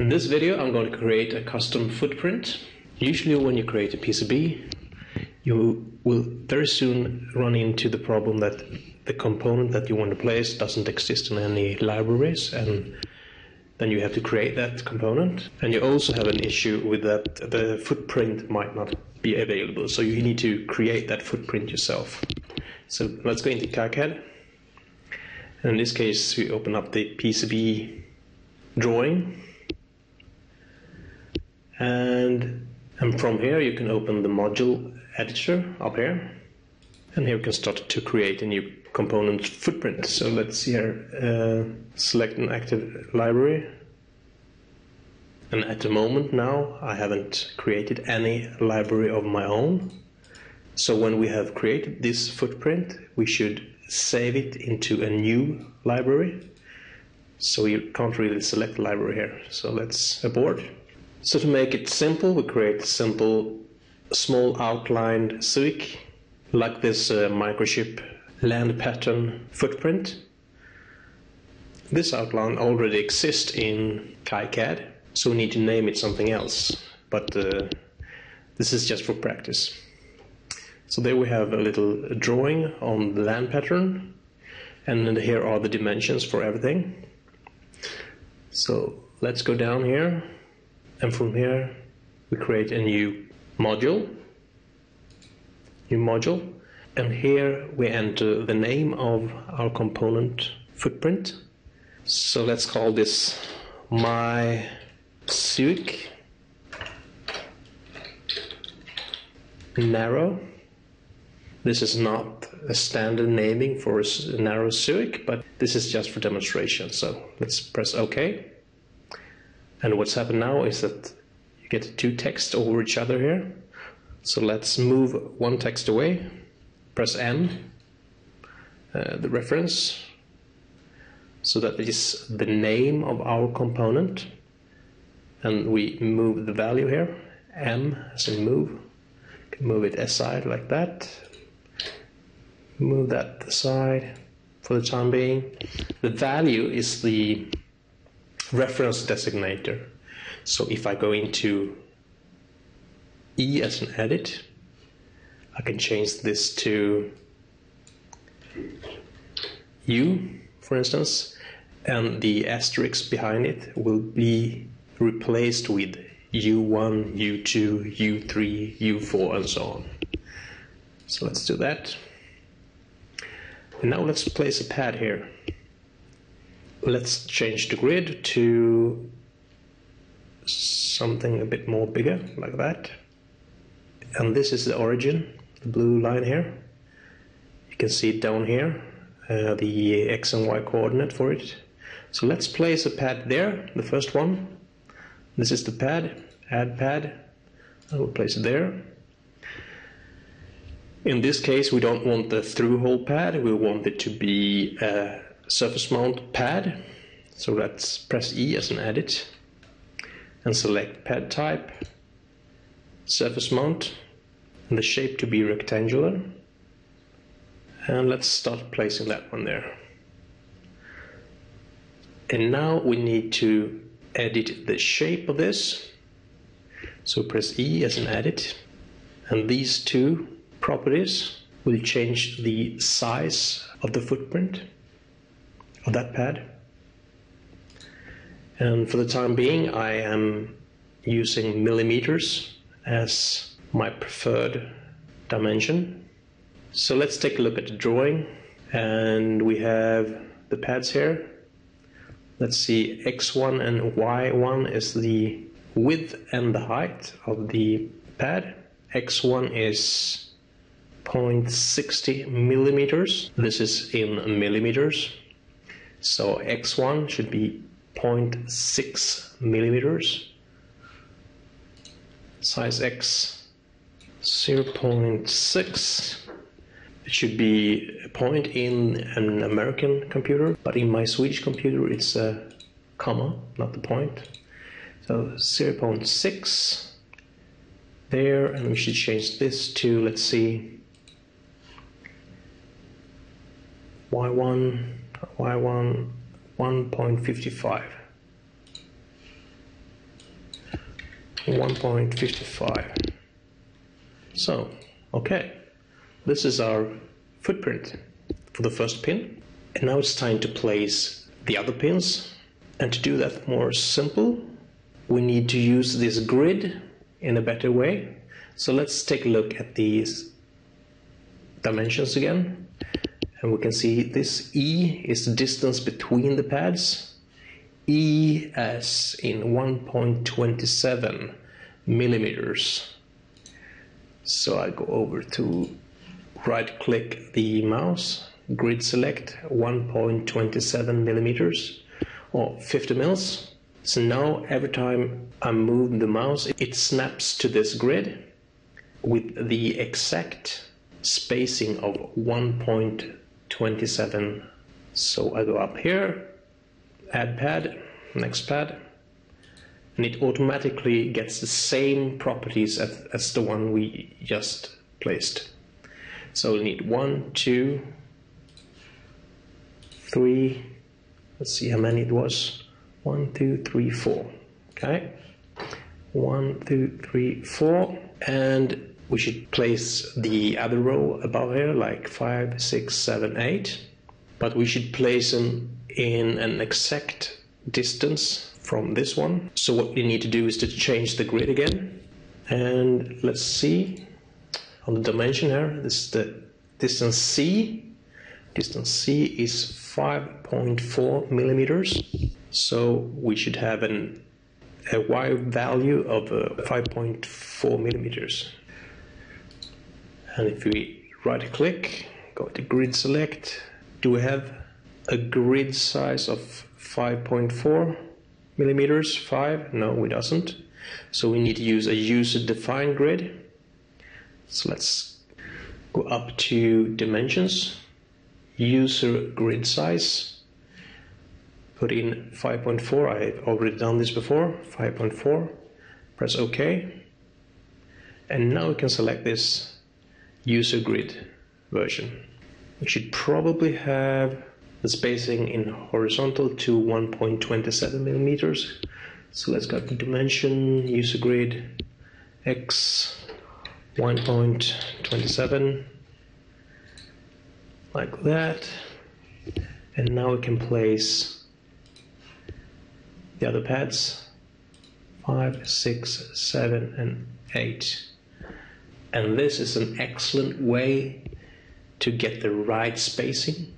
In this video I'm going to create a custom footprint. Usually when you create a PCB you will very soon run into the problem that the component that you want to place doesn't exist in any libraries and then you have to create that component. And you also have an issue with that the footprint might not be available so you need to create that footprint yourself. So let's go into KiCad and in this case we open up the PCB drawing and and from here you can open the module editor up here. And here we can start to create a new component footprint. So let's here uh, select an active library. And at the moment now I haven't created any library of my own. So when we have created this footprint we should save it into a new library. So you can't really select library here. So let's abort so to make it simple we create a simple small outlined SOIC like this uh, microchip land pattern footprint. This outline already exists in KiCad, so we need to name it something else, but uh, this is just for practice. So there we have a little drawing on the land pattern, and here are the dimensions for everything. So let's go down here, and from here we create a new module, new module, and here we enter the name of our component footprint. So let's call this my SOIC narrow. This is not a standard naming for a narrow SOIC, but this is just for demonstration. So let's press OK. And what's happened now is that you get two texts over each other here. So let's move one text away press N, uh, the reference, so that is the name of our component, and we move the value here, M as in move, move it aside like that, move that aside for the time being. The value is the reference designator. So if I go into E as an edit, I can change this to U, for instance, and the asterisk behind it will be replaced with U1, U2, U3, U4, and so on. So let's do that. And now let's place a pad here. Let's change the grid to something a bit more bigger, like that. And this is the origin the blue line here. You can see it down here, uh, the x and y coordinate for it. So let's place a pad there, the first one. This is the pad, add pad. I will place it there. In this case, we don't want the through-hole pad, we want it to be a surface mount pad. So let's press E as an edit and select pad type, surface mount, and the shape to be rectangular. And let's start placing that one there. And now we need to edit the shape of this. So press E as an edit. And these two properties will change the size of the footprint of that pad. And for the time being, I am using millimeters as my preferred dimension. So let's take a look at the drawing and we have the pads here. Let's see x1 and y1 is the width and the height of the pad. x1 is 0.60 millimeters. This is in millimeters. So x1 should be 0.6 millimeters. Size x 0.6 it should be a point in an American computer but in my Swedish computer it's a comma not the point. So 0.6 there and we should change this to let's see y1 y1 1.55 1.55 so okay. This is our footprint for the first pin. And now it's time to place the other pins. And to do that more simple we need to use this grid in a better way. So let's take a look at these dimensions again and we can see this E is the distance between the pads. E as in 1.27 millimeters. So I go over to right click the mouse grid select 1.27 millimeters or 50 mils. So now every time I move the mouse it snaps to this grid with the exact spacing of 1.27 so I go up here add pad next pad and it automatically gets the same properties as, as the one we just placed. So we need one two three let's see how many it was. One two three four. Okay. One two three four and we should place the other row above here like 5, 6, 7, 8 but we should place them in an exact distance from this one. So what we need to do is to change the grid again. And let's see on the dimension here. This is the distance C. Distance C is 5.4 millimeters. So we should have an a Y value of uh, 5.4 millimeters and if we right click go to grid select do we have a grid size of 5.4 millimeters? 5 no we doesn't. So we need to use a user defined grid. So let's go up to dimensions user grid size. Put in 5.4 I've already done this before. 5.4 press OK. And now we can select this user grid version. We should probably have the spacing in horizontal to 1.27 millimeters. So let's go to dimension, user grid, X 1.27, like that. And now we can place the other pads, 5, 6, 7 and 8. And this is an excellent way to get the right spacing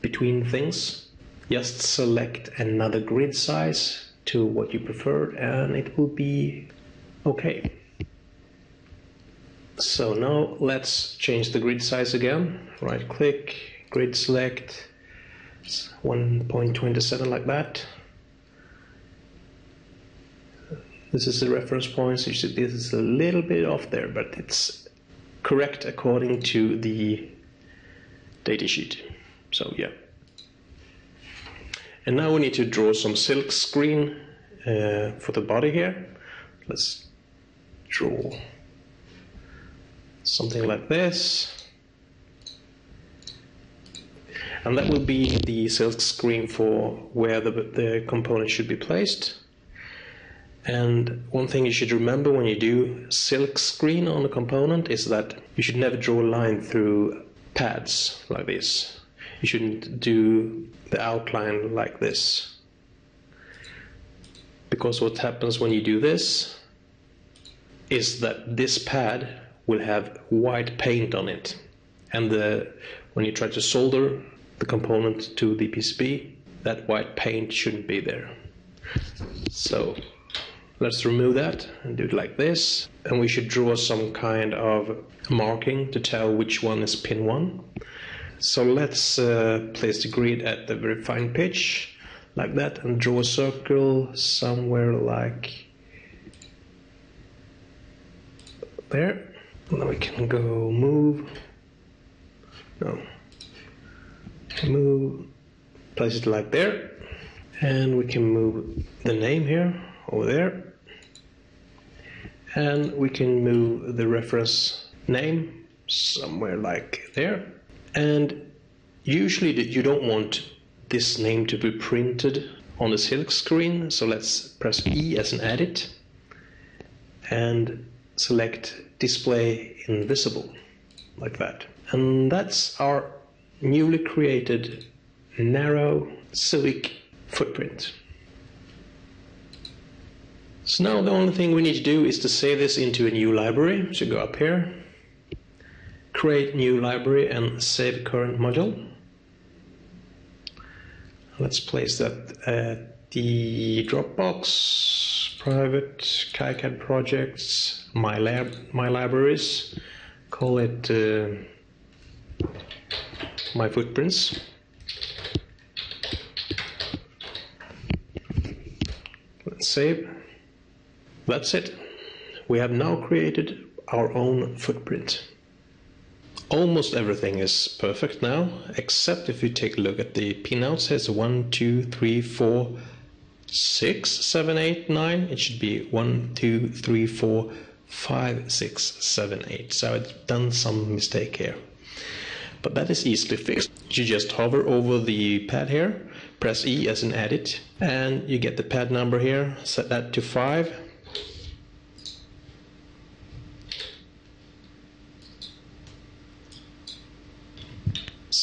between things. Just select another grid size to what you prefer and it will be okay. So now let's change the grid size again. Right click, grid select, 1.27 like that. This is the reference point, so you see this is a little bit off there, but it's correct according to the datasheet. So yeah. And now we need to draw some silk screen uh, for the body here. Let's draw something like this. And that will be the silk screen for where the, the component should be placed. And one thing you should remember when you do silk screen on a component is that you should never draw a line through pads like this. You shouldn't do the outline like this. Because what happens when you do this is that this pad will have white paint on it. And the, when you try to solder the component to the PCB, that white paint shouldn't be there. So Let's remove that and do it like this. And we should draw some kind of marking to tell which one is pin 1. So let's uh, place the grid at the very fine pitch like that and draw a circle somewhere like there. And then we can go move. No. Move. Place it like there. And we can move the name here over there and we can move the reference name somewhere like there and usually you don't want this name to be printed on the silk screen so let's press E as an edit and select display invisible like that. And that's our newly created narrow SOIC footprint. So now the only thing we need to do is to save this into a new library. So go up here, create new library and save current module. Let's place that at the Dropbox, private, KiCad projects, my lab, my libraries. Call it uh, my footprints. Let's save. That's it. We have now created our own footprint. Almost everything is perfect now, except if you take a look at the pinouts, It's says 1, 2, 3, 4, 6, 7, 8, 9. It should be 1, 2, 3, 4, 5, 6, 7, 8. So I've done some mistake here. But that is easily fixed. You just hover over the pad here, press E as in edit, and you get the pad number here, set that to 5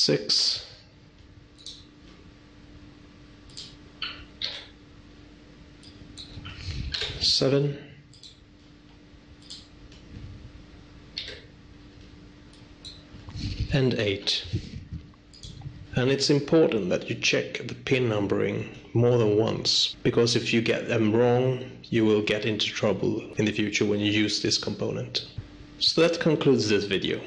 six, seven, and eight. And it's important that you check the pin numbering more than once, because if you get them wrong, you will get into trouble in the future when you use this component. So that concludes this video.